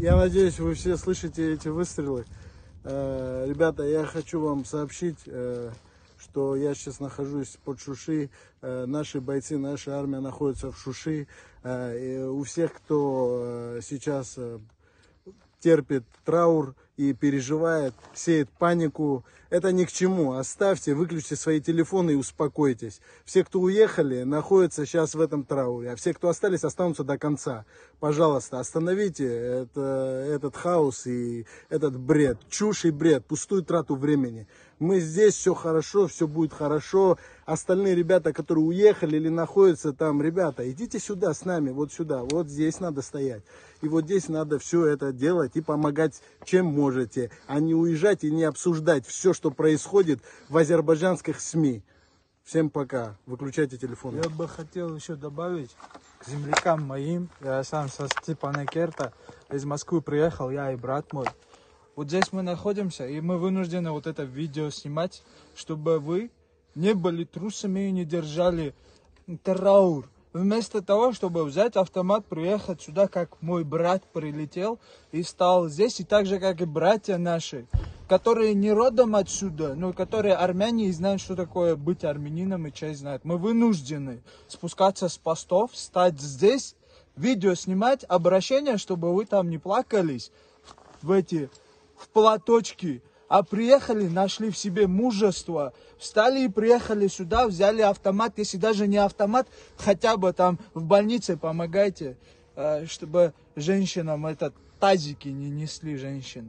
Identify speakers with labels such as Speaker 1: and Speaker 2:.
Speaker 1: Я надеюсь, вы все слышите эти выстрелы. Э, Ребята, я хочу вам сообщить, э, что я сейчас нахожусь под Шуши. Э, Наши бойцы, наша армия находится в Шуши. Э, У всех, кто сейчас терпит траур и переживает, сеет панику. Это ни к чему. Оставьте, выключите свои телефоны и успокойтесь. Все, кто уехали, находятся сейчас в этом трауре. А все, кто остались, останутся до конца. Пожалуйста, остановите это, этот хаос и этот бред. Чушь и бред, пустую трату времени. Мы здесь, все хорошо, все будет хорошо. Остальные ребята, которые уехали или находятся там, ребята, идите сюда с нами, вот сюда, вот здесь надо стоять. И вот здесь надо все это делать и помогать, чем можете, а не уезжать и не обсуждать все, что происходит в азербайджанских СМИ. Всем пока. Выключайте телефоны.
Speaker 2: Я бы хотел еще добавить к землякам моим. Я сам со Степана Керта из Москвы приехал, я и брат мой. Вот здесь мы находимся, и мы вынуждены вот это видео снимать, чтобы вы не были трусами и не держали траур. Вместо того, чтобы взять автомат, приехать сюда, как мой брат прилетел и стал здесь, и так же, как и братья наши, которые не родом отсюда, но которые армяне и знают, что такое быть армянином и часть знают. Мы вынуждены спускаться с постов, стать здесь, видео снимать, обращение, чтобы вы там не плакались в эти, в платочки, а приехали, нашли в себе мужество, встали и приехали сюда, взяли автомат, если даже не автомат, хотя бы там в больнице помогайте, э, чтобы женщинам этот тазики не несли женщин.